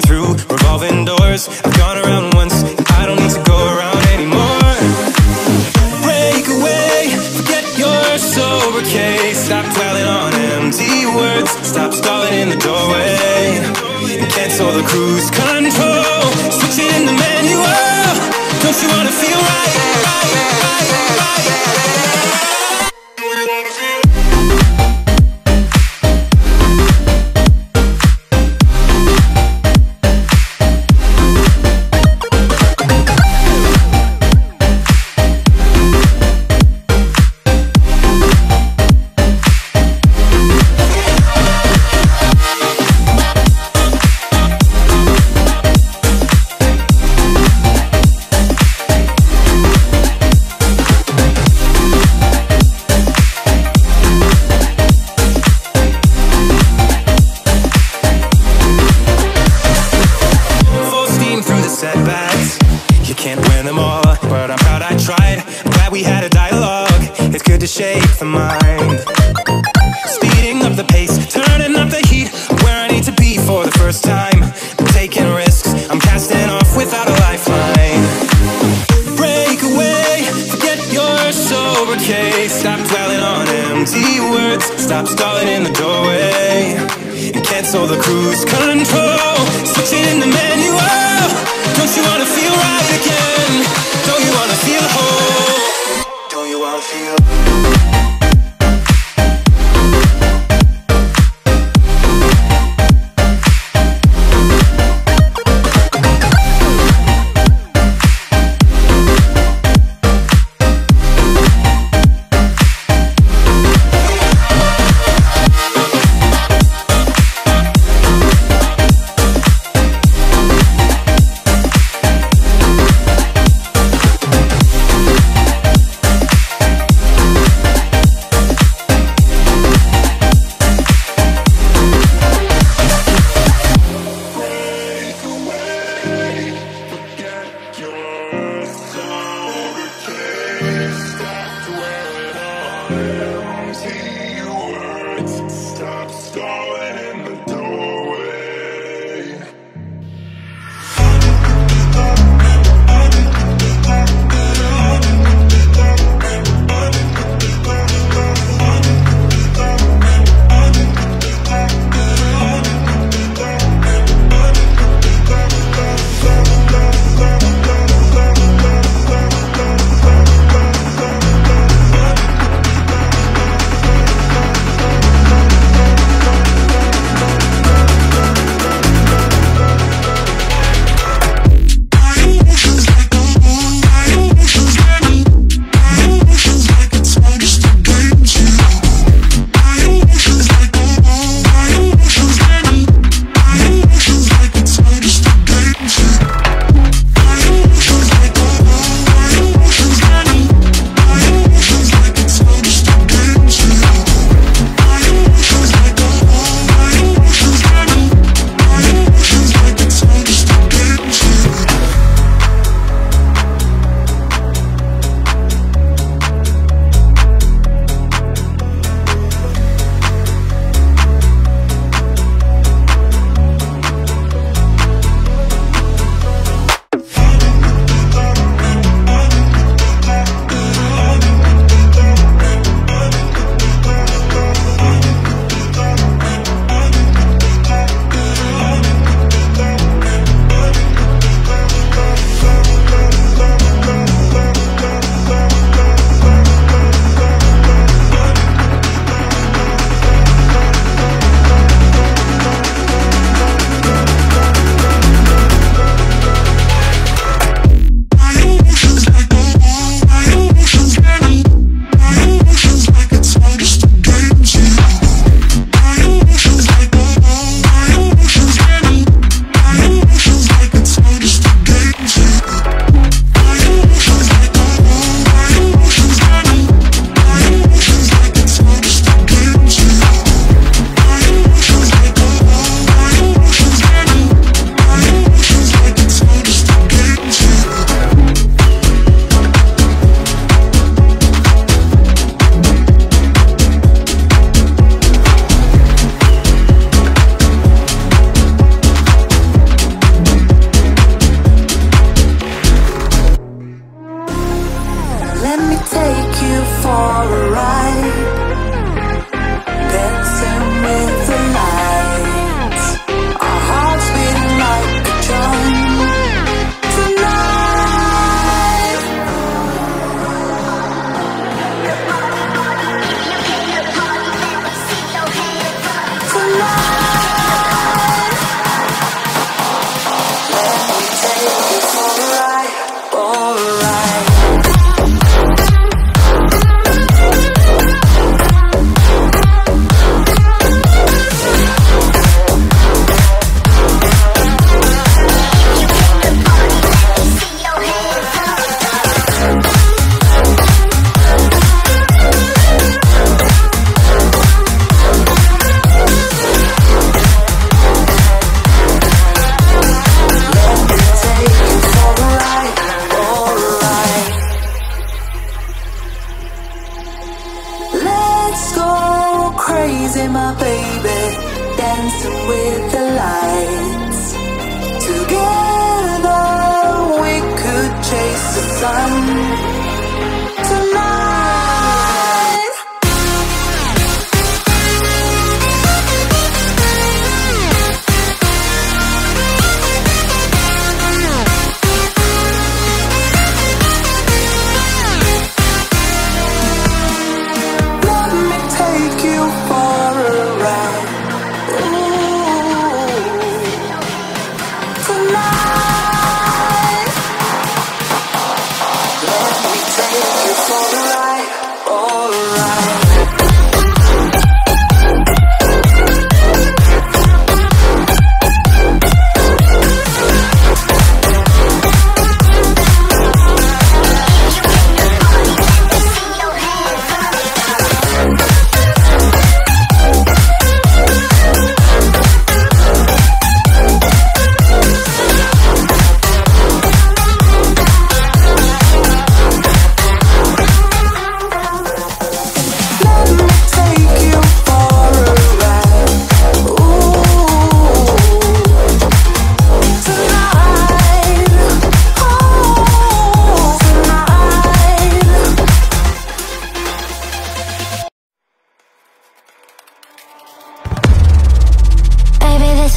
No through revolving doors. I've gone around once, and I don't need to go around anymore. Break away, forget your sober case. Stop dwelling on empty words. Stop stalling in the doorway. And cancel the cruise control. Switch it in the manual. Don't you wanna feel right, right, right? You can't win them all, but I'm proud I tried. Glad we had a dialogue. It's good to shake the mind. Speeding up the pace, turning up the heat. Where I need to be for the first time. Taking risks, I'm casting off without a lifeline. Break away, forget your sober case. Stop dwelling on empty words. Stop stalling in the doorway. And cancel the cruise control. Switch it in the manual. Don't you wanna feel right again? Don't you wanna feel whole? crazy, my baby, dancing with the lights. Together we could chase the sun.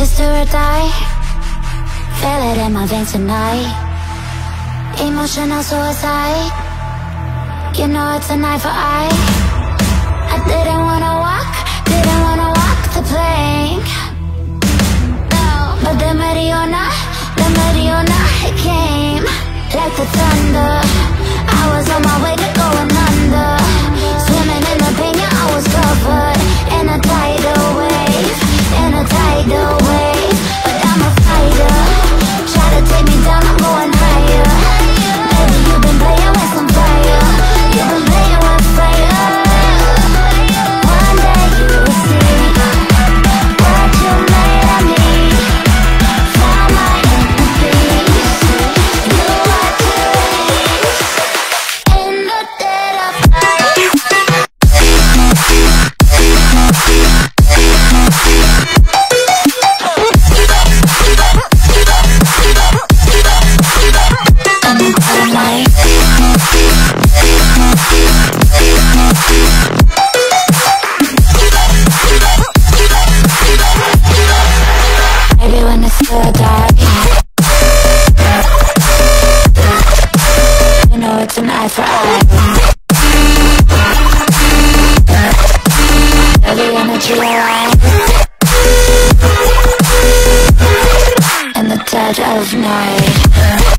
Or die. Feel it in my veins tonight. Emotional suicide. You know it's an eye for eye I didn't wanna walk, didn't wanna walk the plank. No But the Mariona, the Mariona, came. Like the thunder I was on my way to of night